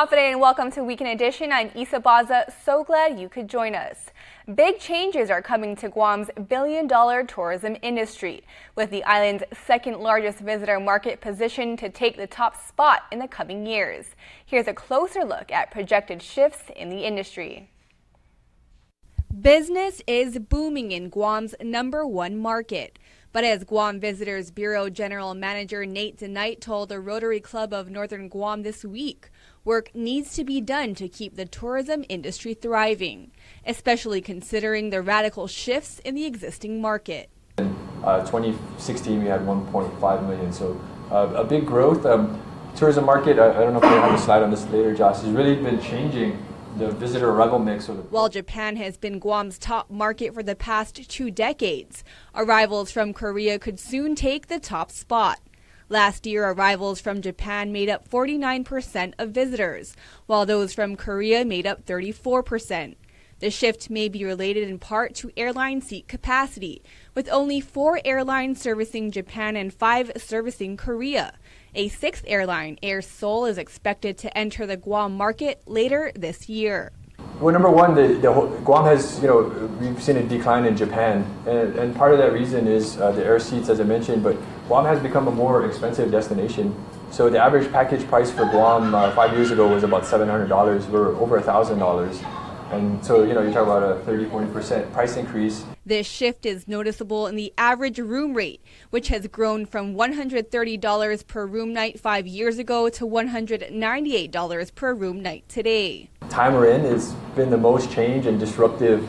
Confident and welcome to Weekend Edition. I'm Isa Baza. So glad you could join us. Big changes are coming to Guam's billion dollar tourism industry, with the island's second largest visitor market positioned to take the top spot in the coming years. Here's a closer look at projected shifts in the industry. Business is booming in Guam's number one market. But as Guam Visitors Bureau General Manager Nate Denight told the Rotary Club of Northern Guam this week, work needs to be done to keep the tourism industry thriving, especially considering the radical shifts in the existing market. In uh, 2016, we had 1.5 million, so uh, a big growth. Um, tourism market, I, I, don't know if we have a slide on this later, Josh, has really been changing the visitor arrival mix. While Japan has been Guam's top market for the past two decades, arrivals from Korea could soon take the top spot. Last year, arrivals from Japan made up 49% of visitors, while those from Korea made up 34%. The shift may be related in part to airline seat capacity, with only four airlines servicing Japan and five servicing Korea. A sixth airline, Air Seoul, is expected to enter the Guam market later this year. Well, number one, the, the Guam has, you know, we've seen a decline in Japan, and, and part of that reason is uh, the air seats, as I mentioned, but Guam has become a more expensive destination. So the average package price for Guam uh, five years ago was about $700. We're over $1,000. And so, you know, you talk about a 30, 40% price increase. This shift is noticeable in the average room rate, which has grown from $130 per room night five years ago to $198 per room night today. Time we're in has been the most change and disruptive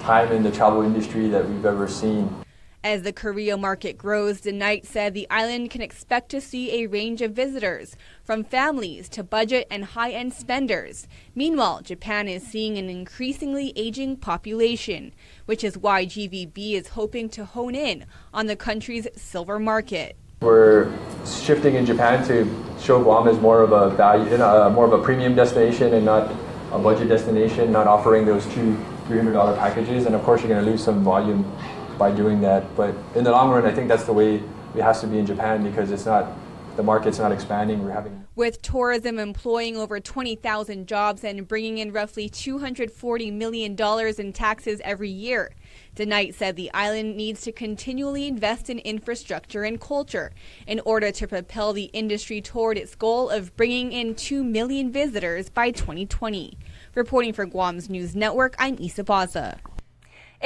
time in the travel industry that we've ever seen. As the Korea market grows, Denight said the island can expect to see a range of visitors, from families to budget and high end spenders. Meanwhile, Japan is seeing an increasingly aging population, which is why GVB is hoping to hone in on the country's silver market. We're shifting in Japan to show Guam as more of a value, uh, more of a premium destination and not a budget destination, not offering those two $300 packages. And of course, you're going to lose some volume by doing that. But in the long run, I think that's the way it has to be in Japan because it's not the market's not expanding. We're having with tourism employing over 20,000 jobs and bringing in roughly 240 million dollars in taxes every year. Denight said the island needs to continually invest in infrastructure and culture in order to propel the industry toward its goal of bringing in 2 million visitors by 2020. Reporting for Guam's News Network, I'm Isa Baza.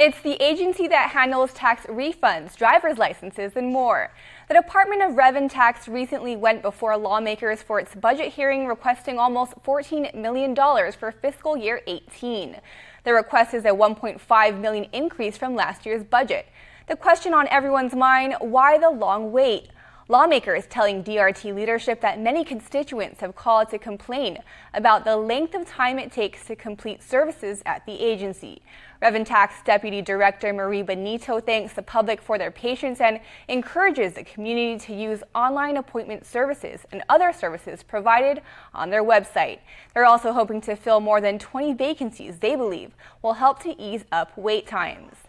It's the agency that handles tax refunds, driver's licenses, and more. The Department of Revenue Tax recently went before lawmakers for its budget hearing requesting almost $14 million for fiscal year 18. The request is a 1.5 million increase from last year's budget. The question on everyone's mind, why the long wait? Lawmakers telling DRT leadership that many constituents have called to complain about the length of time it takes to complete services at the agency. Rev and Tax Deputy Director Marie Benito thanks the public for their patience and encourages the community to use online appointment services and other services provided on their website. They're also hoping to fill more than 20 vacancies they believe will help to ease up wait times.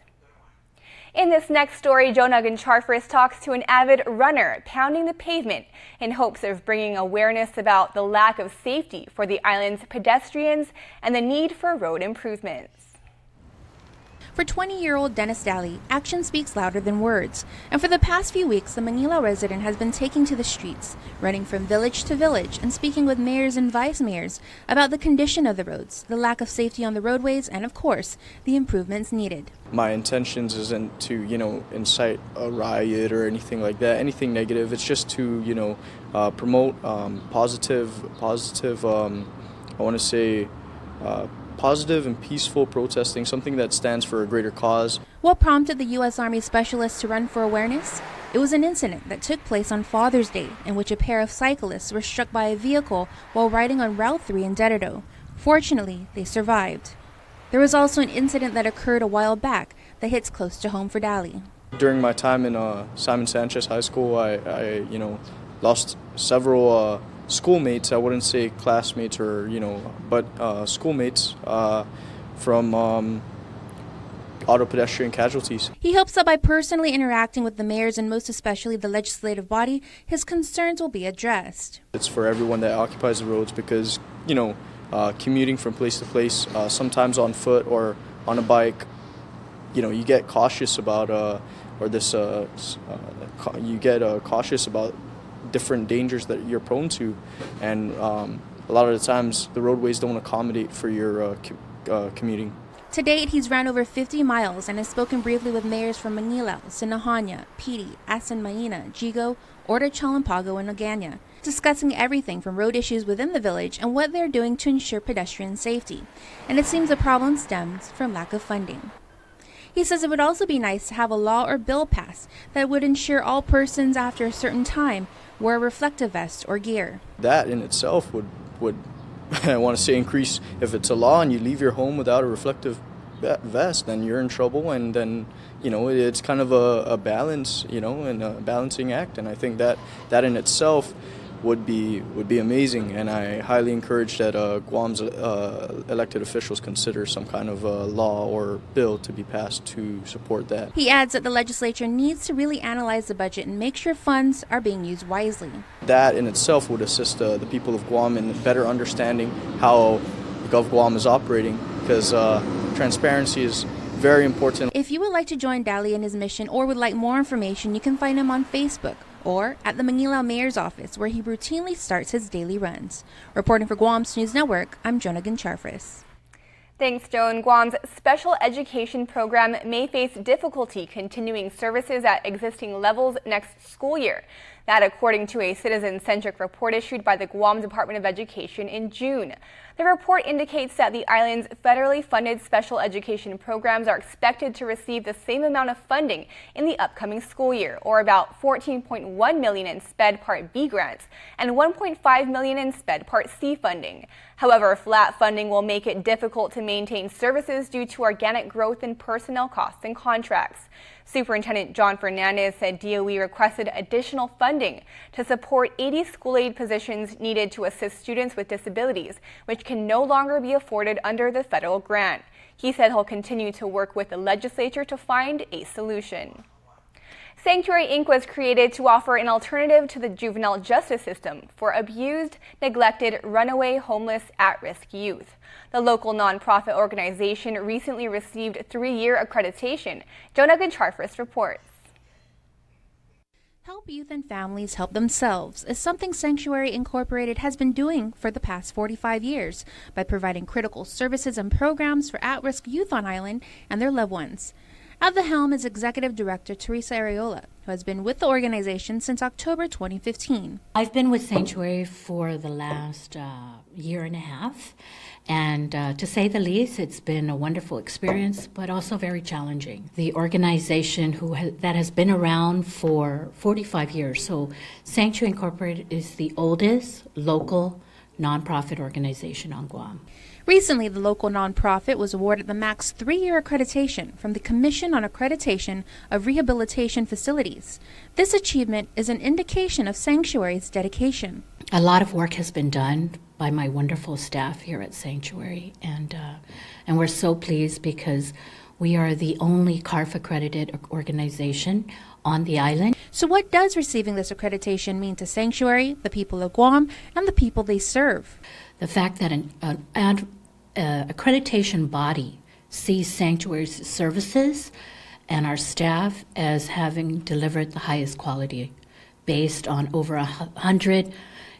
In this next story, Jonah Charfris talks to an avid runner pounding the pavement in hopes of bringing awareness about the lack of safety for the island's pedestrians and the need for road improvements. For 20 year old Dennis Daly, action speaks louder than words. And for the past few weeks, the Mangilao resident has been taking to the streets, running from village to village, and speaking with mayors and vice mayors about the condition of the roads, the lack of safety on the roadways, and of course, the improvements needed. My intentions isn't to, you know, incite a riot or anything like that, anything negative. It's just to, you know, uh, promote um, positive, positive, um, I want to say, uh, positive and peaceful protesting, something that stands for a greater cause. What prompted the U.S. Army specialists to run for awareness? It was an incident that took place on Father's Day in which a pair of cyclists were struck by a vehicle while riding on Route 3 in Dededo. Fortunately, they survived. There was also an incident that occurred a while back that hits close to home for Dali. During my time in uh, Simon Sanchez High School, I, I you know, lost several uh, schoolmates. I wouldn't say classmates or you know, but uh, schoolmates uh, from um, auto pedestrian casualties. He hopes that by personally interacting with the mayors and most especially the legislative body, his concerns will be addressed. It's for everyone that occupies the roads because you know, uh, commuting from place to place, uh, sometimes on foot or on a bike, you know, you get cautious about, uh, or this, uh, uh, you get uh, cautious about different dangers that you're prone to, and um, a lot of the times the roadways don't accommodate for your co- commuting. To date, he's ran over 50 miles and has spoken briefly with mayors from Mangilao, Sinajana, Piti, Asan Maina, Yigo, Orta Chalampago, and Nagana, discussing everything from road issues within the village and what they're doing to ensure pedestrian safety. And it seems the problem stems from lack of funding. He says it would also be nice to have a law or bill passed that would ensure all persons after a certain time wear a reflective vest or gear. That in itself would would I want to say increase if it's a law and you leave your home without a reflective vest, then you're in trouble, and then you know it's kind of a, a balance, you know, and a balancing act. And I think that that in itself would be would be amazing, and I highly encourage that uh, Guam's uh, elected officials consider some kind of uh, law or bill to be passed to support that. He adds that the legislature needs to really analyze the budget and make sure funds are being used wisely. That in itself would assist uh, the people of Guam in better understanding how Gov Guam is operating, because uh, transparency is very important. If you would like to join Dali in his mission or would like more information, you can find him on Facebook or at the Mangilao Mayor's office, where he routinely starts his daily runs. Reporting for Guam's News Network, I'm Jonah Goncharfris. Thanks, Joan. Guam's special education program may face difficulty continuing services at existing levels next school year. That according to a citizen-centric report issued by the Guam Department of Education in June. The report indicates that the island's federally funded special education programs are expected to receive the same amount of funding in the upcoming school year, or about 14.1 million in SPED Part B grants and 1.5 million in SPED Part C funding. However, flat funding will make it difficult to maintain services due to organic growth in personnel costs and contracts. Superintendent Jon Fernandez said DOE requested additional funding to support 80 school aid positions needed to assist students with disabilities, which can no longer be afforded under the federal grant. He said he'll continue to work with the legislature to find a solution. Sanctuary Inc. was created to offer an alternative to the juvenile justice system for abused, neglected, runaway, homeless, at risk youth. The local nonprofit organization recently received three year accreditation. Jonah Goncharfris reports. Help youth and families help themselves is something Sanctuary Incorporated has been doing for the past 45 years by providing critical services and programs for at risk youth on island and their loved ones. At the helm is Executive Director Teresa Arreola, who has been with the organization since October 2015. I've been with Sanctuary for the last uh, year and a half, and uh, to say the least, it's been a wonderful experience, but also very challenging. The organization who ha- that has been around for 45 years, so Sanctuary Incorporated is the oldest local nonprofit organization on Guam. Recently, the local nonprofit was awarded the max three year accreditation from the Commission on Accreditation of Rehabilitation Facilities. This achievement is an indication of Sanctuary's dedication. A lot of work has been done by my wonderful staff here at Sanctuary, and, uh, and we're so pleased because we are the only CARF accredited organization on the island. So, what does receiving this accreditation mean to Sanctuary, the people of Guam, and the people they serve? The fact that an, an ad, uh, accreditation body sees Sanctuary's services and our staff as having delivered the highest quality based on over a hundred,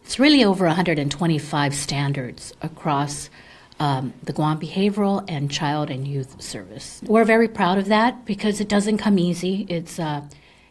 it's really over 125 standards across um, the Guam Behavioral and Child and Youth Service. We're very proud of that because it doesn't come easy. It's uh,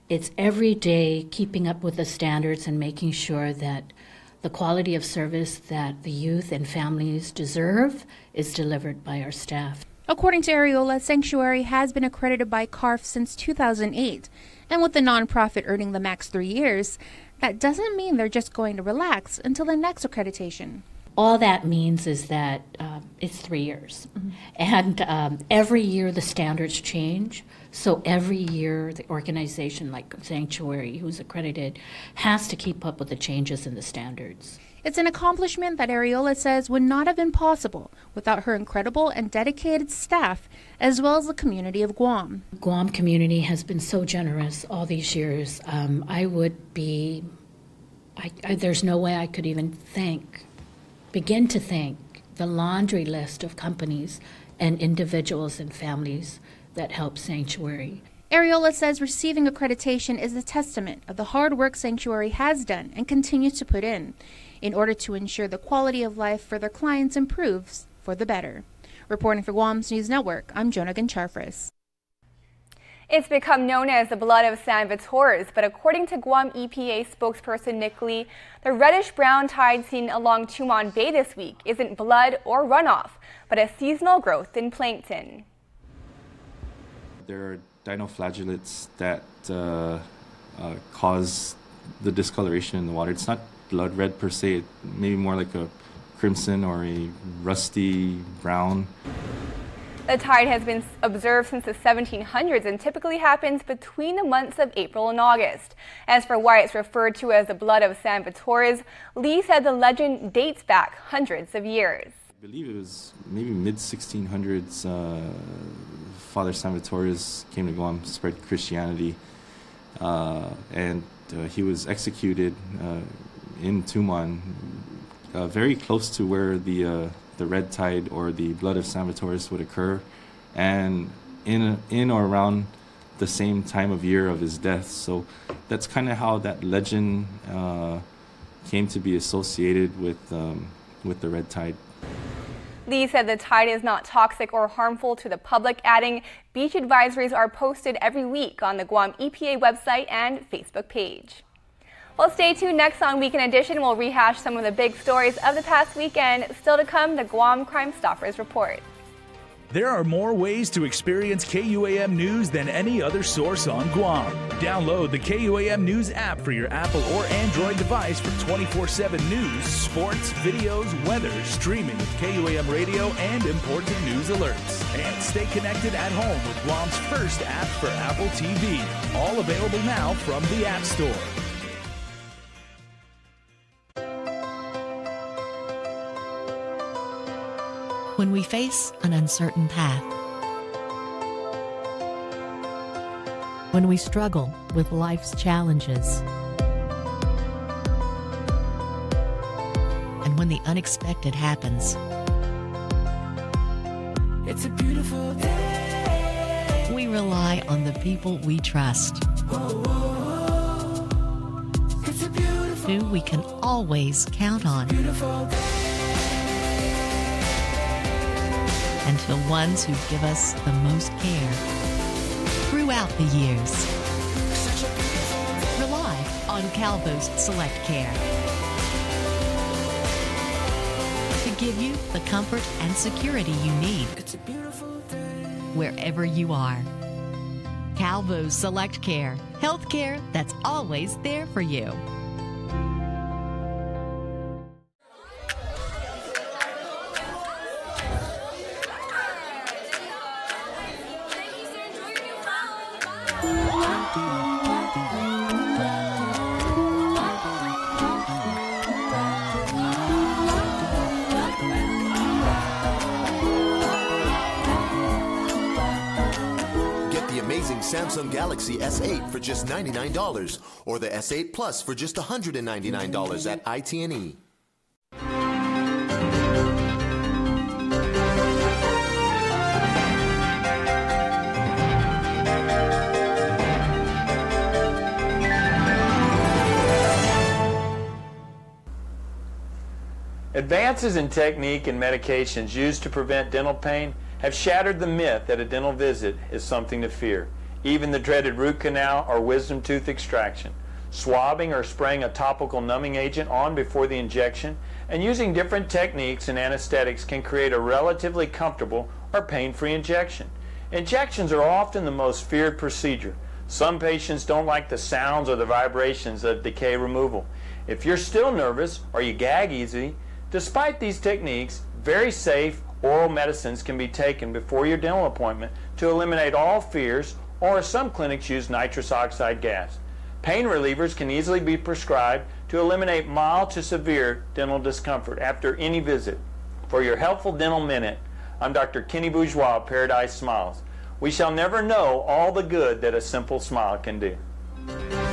it's every day keeping up with the standards and making sure that the quality of service that the youth and families deserve is delivered by our staff. According to Arreola, Sanctuary has been accredited by CARF since 2008. And with the nonprofit earning the max three years, that doesn't mean they're just going to relax until the next accreditation. All that means is that uh, it's three years. Mm-hmm. And um, every year the standards change. So every year, the organization like Sanctuary, who's accredited, has to keep up with the changes in the standards. It's an accomplishment that Arreola says would not have been possible without her incredible and dedicated staff, as well as the community of Guam. Guam community has been so generous all these years. Um, I would be, I, I, there's no way I could even thank begin to thank the laundry list of companies and individuals and families that help Sanctuary. Arreola says receiving accreditation is a testament of the hard work Sanctuary has done and continues to put in in order to ensure the quality of life for their clients improves for the better. Reporting for Guam's News Network, I'm Jonah Goncharfris. It's become known as the blood of San Vitores, but according to Guam EPA spokesperson Nick Lee, the reddish-brown tide seen along Tumon Bay this week isn't blood or runoff, but a seasonal growth in plankton. There are dinoflagellates that uh, uh, cause the discoloration in the water. It's not blood red per se, maybe more like a crimson or a rusty brown. The tide has been observed since the 1700s and typically happens between the months of April and August. As for why it's referred to as the blood of San Vitores, Lee said the legend dates back hundreds of years. I believe it was maybe mid 1600s. Uh, Father San came to Guam, spread Christianity, uh, and uh, he was executed uh, in Tumon, uh, very close to where the uh, the red tide or the blood of San would occur, and in in or around the same time of year of his death. So that's kind of how that legend came to be associated with um, with the red tide. Lee said the tide is not toxic or harmful to the public, adding beach advisories are posted every week on the Guam EPA website and Facebook page. Well, stay tuned next on Weekend Edition. We'll rehash some of the big stories of the past weekend. Still to come, the Guam Crime Stoppers report. There are more ways to experience KUAM News than any other source on Guam. Download the KUAM News app for your Apple or Android device for 24 7 news, sports, videos, weather, streaming with KUAM radio, and important news alerts. And stay connected at home with Guam's first app for Apple TV. All available now from the App Store. When we face an uncertain path. When we struggle with life's challenges. And when the unexpected happens. It's a beautiful day. We rely on the people we trust. Whoa, whoa, whoa. Who we can always count on. And to the ones who give us the most care throughout the years. Rely on Calvo's Select Care to give you the comfort and security you need It's a beautiful day. wherever you are. Calvo's Select Care, healthcare that's always there for you. Galaxy S8 for just $99 or the S8 Plus for just $199 at. IT&E. Advances in technique and medications used to prevent dental pain have shattered the myth that a dental visit is something to fear. Even the dreaded root canal or wisdom tooth extraction. Swabbing or spraying a topical numbing agent on before the injection and using different techniques and anesthetics can create a relatively comfortable or pain-free injection. Injections are often the most feared procedure. Some patients don't like the sounds or the vibrations of decay removal. If you're still nervous or you gag easily, despite these techniques, very safe oral medicines can be taken before your dental appointment to eliminate all fears, or some clinics use nitrous oxide gas. Pain relievers can easily be prescribed to eliminate mild to severe dental discomfort after any visit. For your helpful dental minute, I'm Dr. Kenny Bourgeois of Paradise Smiles. We shall never know all the good that a simple smile can do.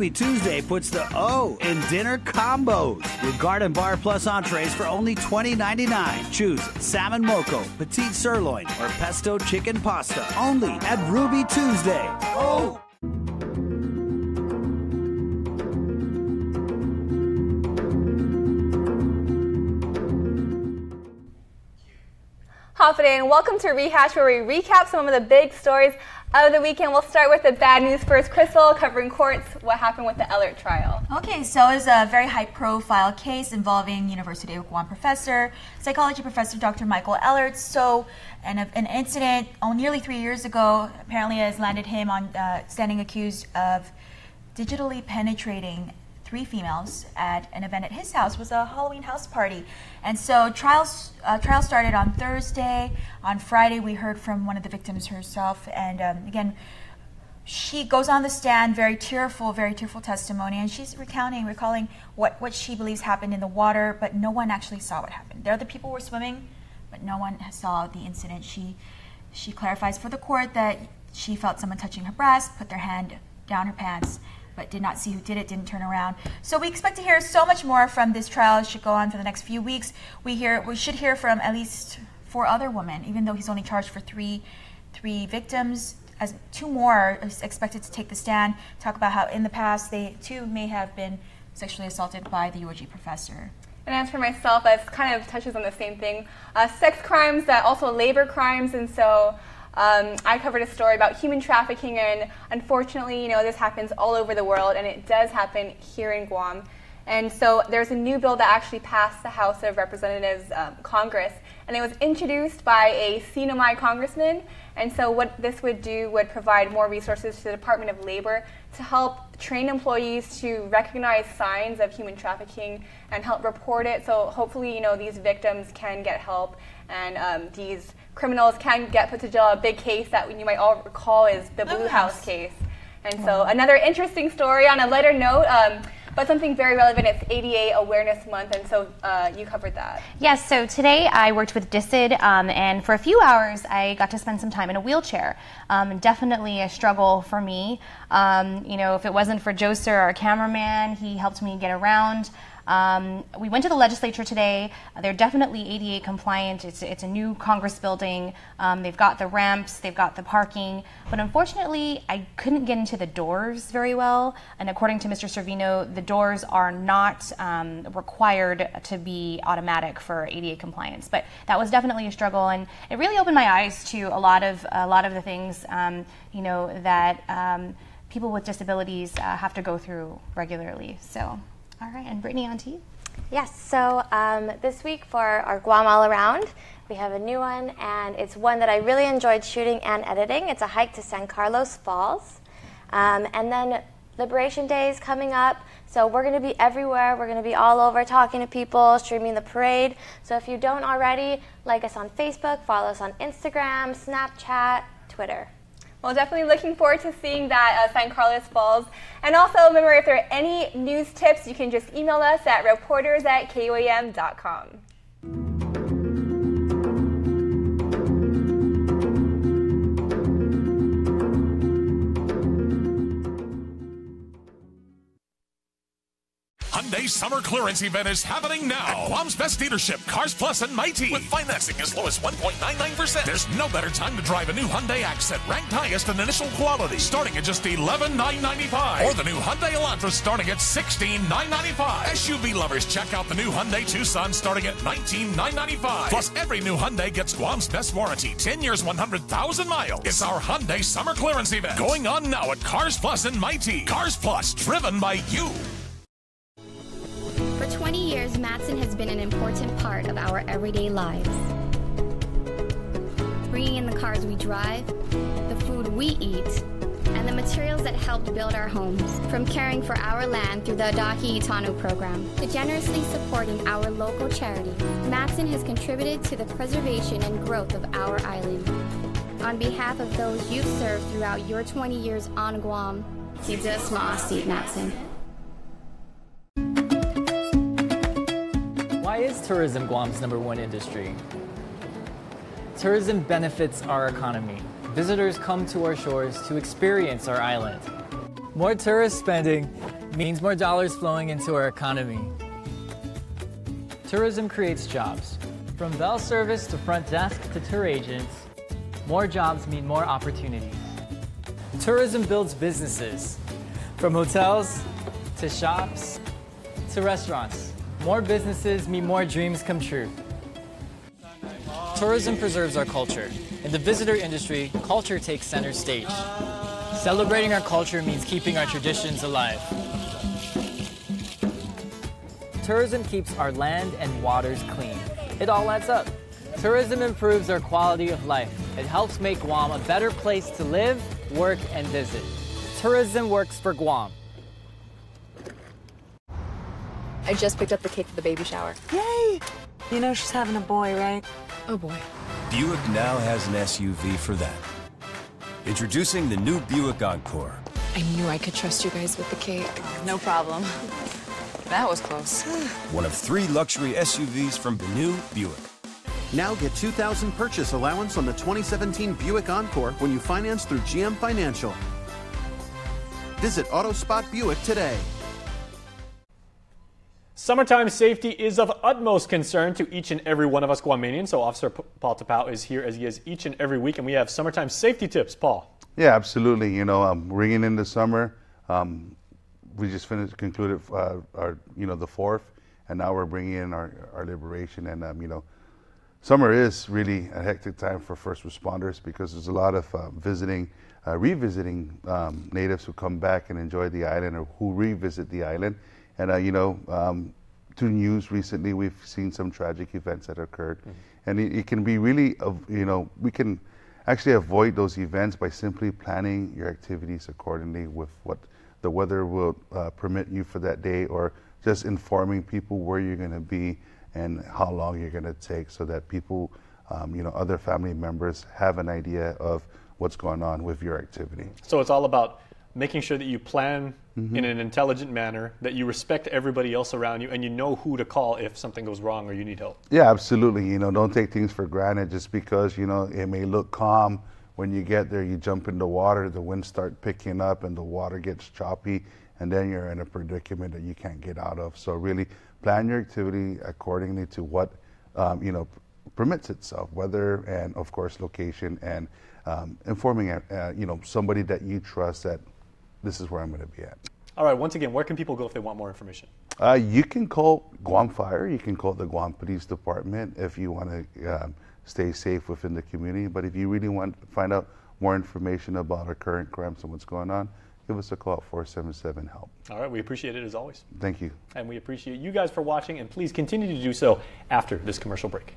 Ruby Tuesday puts the O in dinner combos with Garden Bar Plus entrees for only $20.99. Choose salmon moco, petite sirloin, or pesto chicken pasta only at Ruby Tuesday. Oh! Hoffa and welcome to Rehash, where we recap some of the big stories of the weekend. We'll start with the bad news first. Crystal, covering courts, what happened with the Ellert trial? Okay, so it's a very high profile case involving University of Guam professor, psychology professor Dr. Michael Ellert. So, an, an incident oh, nearly three years ago apparently has landed him on uh, standing accused of digitally penetrating three females at an event at his house. It was a Halloween house party, and so trials uh, trial started on Thursday. On Friday, we heard from one of the victims herself, and um, again. She goes on the stand, very tearful, very tearful testimony, and she's recounting, recalling what, what she believes happened in the water, but no one actually saw what happened. There, the people were swimming, but no one saw the incident. She she clarifies for the court that she felt someone touching her breast, put their hand down her pants, but did not see who did it, didn't turn around. So we expect to hear so much more from this trial. It should go on for the next few weeks. We hear we should hear from at least four other women, even though he's only charged for three three victims. As two more are expected to take the stand, talk about how in the past they too may have been sexually assaulted by the UOG professor. And as for myself, that kind of touches on the same thing. Uh, sex crimes, that also labor crimes, and so um, I covered a story about human trafficking, and unfortunately, you know, this happens all over the world, and it does happen here in Guam. And so there's a new bill that actually passed the House of Representatives um, Congress, and it was introduced by a CNMI congressman. And so what this would do would provide more resources to the Department of Labor to help train employees to recognize signs of human trafficking and help report it. So hopefully, you know, these victims can get help and um, these criminals can get put to jail. A big case that you might all recall is the Blue House case. And so another interesting story on a lighter note, um, but something very relevant. It's ADA Awareness Month, and so uh, you covered that. Yes, so today I worked with DISID, um, and for a few hours I got to spend some time in a wheelchair. Um, definitely a struggle for me. Um, you know, if it wasn't for Joser, our cameraman, he helped me get around. Um, we went to the legislature today. They're definitely ADA compliant. It's, it's a new Congress building. Um, they've got the ramps, they've got the parking. But unfortunately, I couldn't get into the doors very well. And according to Mr. Servino, the doors are not um, required to be automatic for ADA compliance. But that was definitely a struggle, and it really opened my eyes to a lot of a lot of the things um, you know that um, people with disabilities uh, have to go through regularly. So. All right, and Brittany, on to you. Yes, so um, this week for our Guam All Around, we have a new one, and it's one that I really enjoyed shooting and editing. It's a hike to San Carlos Falls. Um, and then Liberation Day is coming up, so we're going to be everywhere. We're going to be all over talking to people, streaming the parade. So if you don't already, like us on Facebook, follow us on Instagram, Snapchat, Twitter. Well, definitely looking forward to seeing that uh, San Carlos Falls. And also, remember, if there are any news tips, you can just email us at reporters at kuam.com. Hyundai summer clearance event is happening now. At Guam's best dealership, Cars Plus and Mighty. With financing as low as 1.99%. There's no better time to drive a new Hyundai Accent, ranked highest in initial quality, starting at just 11,995. Or the new Hyundai Elantra starting at 16,995. SUV lovers, check out the new Hyundai Tucson starting at 19,995. Plus, every new Hyundai gets Guam's best warranty, 10 years, 100,000 miles. It's our Hyundai summer clearance event going on now at Cars Plus and Mighty. Cars Plus, driven by you. For 20 years, Matson has been an important part of our everyday lives. Bringing in the cars we drive, the food we eat, and the materials that helped build our homes. From caring for our land through the Adahi Itanu program to generously supporting our local charities, Matson has contributed to the preservation and growth of our island. On behalf of those you've served throughout your 20 years on Guam, Kita Smaasi Matson. Why is tourism Guam's number one industry? Tourism benefits our economy. Visitors come to our shores to experience our island. More tourist spending means more dollars flowing into our economy. Tourism creates jobs. From bell service to front desk to tour agents, more jobs mean more opportunities. Tourism builds businesses. From hotels to shops to restaurants, more businesses mean more dreams come true. Tourism preserves our culture. In the visitor industry, culture takes center stage. Celebrating our culture means keeping our traditions alive. Tourism keeps our land and waters clean. It all adds up. Tourism improves our quality of life. It helps make Guam a better place to live, work, and visit. Tourism works for Guam. I just picked up the cake for the baby shower. Yay! You know she's having a boy, right? Oh boy. Buick now has an SUV for that. Introducing the new Buick Encore. I knew I could trust you guys with the cake. No problem. That was close. One of three luxury SUVs from the new Buick. Now get 2000 purchase allowance on the 2017 Buick Encore when you finance through GM Financial. Visit AutoSpot Buick today. Summertime safety is of utmost concern to each and every one of us Guamanians. So Officer Paul Tapau is here as he is each and every week, and we have summertime safety tips. Paul. Yeah, absolutely. You know, um, ringing in the summer. Um, we just finished concluded uh, our you know the fourth, and now we're bringing in our our liberation. And um, you know, summer is really a hectic time for first responders because there's a lot of uh, visiting, uh, revisiting um, natives who come back and enjoy the island or who revisit the island. And uh, you know, um, through news recently, we've seen some tragic events that occurred, mm-hmm. and it, it, can be really, you know, we can actually avoid those events by simply planning your activities accordingly with what the weather will uh, permit you for that day, or just informing people where you're going to be and how long you're going to take, so that people, um, you know, other family members have an idea of what's going on with your activity. So it's all about making sure that you plan mm-hmm. in an intelligent manner, that you respect everybody else around you, and you know who to call if something goes wrong or you need help. Yeah, absolutely. You know, don't take things for granted just because, you know, it may look calm. When you get there, you jump in the water, the winds start picking up, and the water gets choppy, and then you're in a predicament that you can't get out of. So, really plan your activity accordingly to what, um, you know, permits itself, weather and, of course, location, and um, informing, uh, you know, somebody that you trust that this is where I'm going to be at. All right, once again, where can people go if they want more information? Uh, you can call Guam Fire. You can call the Guam Police Department if you want to um, stay safe within the community. But if you really want to find out more information about our current crimes and what's going on, give us a call at 477 HELP. All right, we appreciate it as always. Thank you. And we appreciate you guys for watching, and please continue to do so after this commercial break.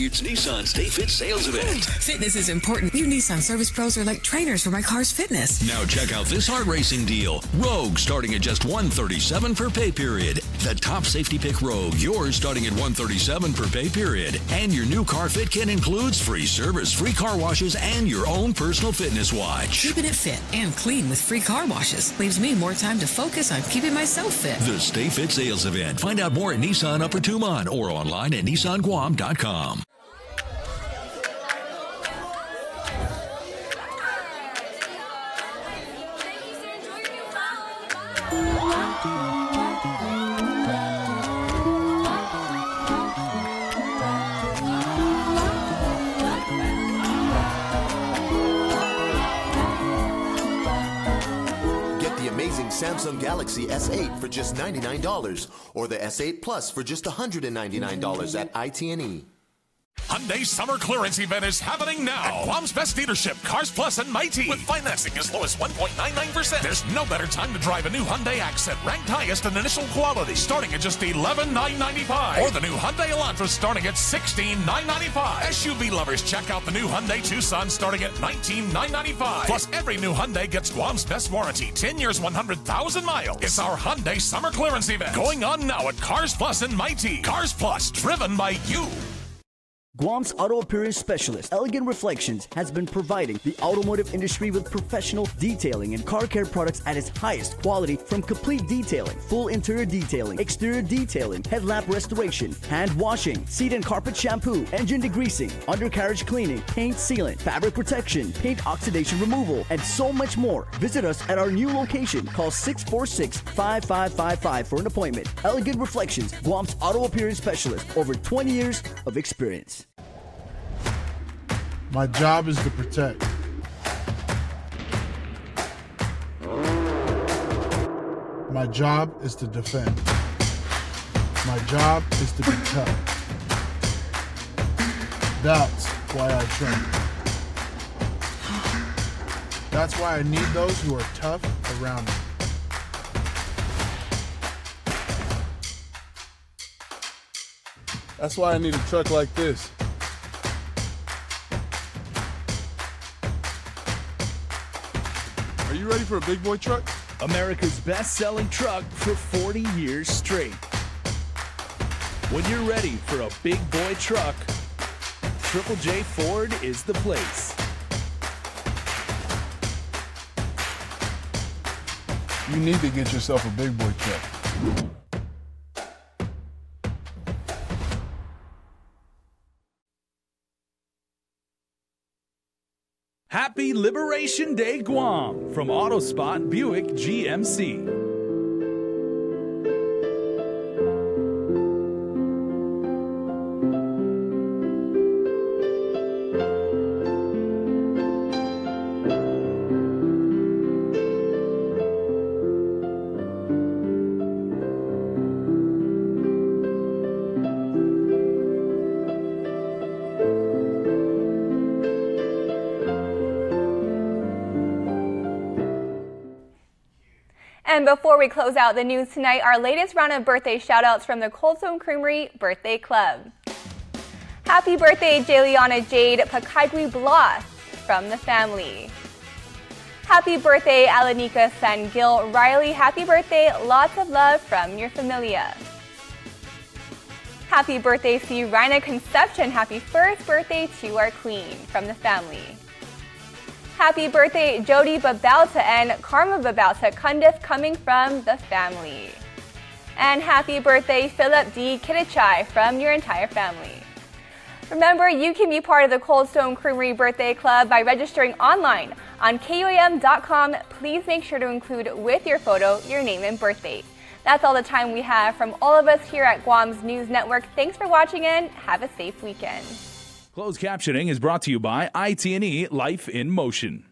It's Nissan Stay Fit sales event. Fitness is important. You Nissan service pros are like trainers for my car's fitness. Now check out this heart racing deal. Rogue starting at just 137 per pay period. The top safety pick Rogue, yours starting at 137 per pay period. And your new car fit kit includes free service, free car washes, and your own personal fitness watch. Keeping it fit and clean with free car washes leaves me more time to focus on keeping myself fit. The Stay Fit sales event. Find out more at Nissan Upper Tumon or online at nissanguam.com. Samsung Galaxy S8 for just $99 or the S8 Plus for just $199 at IT&E. Hyundai summer clearance event is happening now. At Guam's best dealership, Cars Plus and Mighty. With financing as low as 1.99%. There's no better time to drive a new Hyundai Accent, ranked highest in initial quality, starting at just 11,995. Or the new Hyundai Elantra starting at 16,995. SUV lovers, check out the new Hyundai Tucson starting at 19,995. Plus, every new Hyundai gets Guam's best warranty, 10 years, 100,000 miles. It's our Hyundai summer clearance event going on now at Cars Plus and Mighty. Cars Plus, driven by you. Guam's auto appearance specialist, Elegant Reflections, has been providing the automotive industry with professional detailing and car care products at its highest quality from complete detailing, full interior detailing, exterior detailing, headlamp restoration, hand washing, seat and carpet shampoo, engine degreasing, undercarriage cleaning, paint sealant, fabric protection, paint oxidation removal, and so much more. Visit us at our new location. Call 646 5555 for an appointment. Elegant Reflections, Guam's auto appearance specialist, over 20 years of experience. My job is to protect. My job is to defend. My job is to be tough. That's why I train. That's why I need those who are tough around me. That's why I need a truck like this. For a big boy truck? America's best selling truck for 40 years straight. When you're ready for a big boy truck, Triple J Ford is the place. You need to get yourself a big boy truck. Happy Liberation Day, Guam from Autospot Buick GMC. And before we close out the news tonight, our latest round of birthday shoutouts from the Cold Stone Creamery Birthday Club. Happy birthday, Jayliana Jade Pakaigui Blas from the family. Happy birthday, Alanika Sangil Riley. Happy birthday, lots of love from your familia. Happy birthday, C. Rina Conception. Happy first birthday to our queen from the family. Happy birthday, Jody Babauta and Karma Babauta Kundif coming from the family. And happy birthday, Philip D. Kittichai from your entire family. Remember, you can be part of the Cold Stone Creamery Birthday Club by registering online on KUAM.com. Please make sure to include with your photo your name and birth date. That's all the time we have from all of us here at Guam's News Network. Thanks for watching and have a safe weekend. Closed captioning is brought to you by IT&E Life in Motion.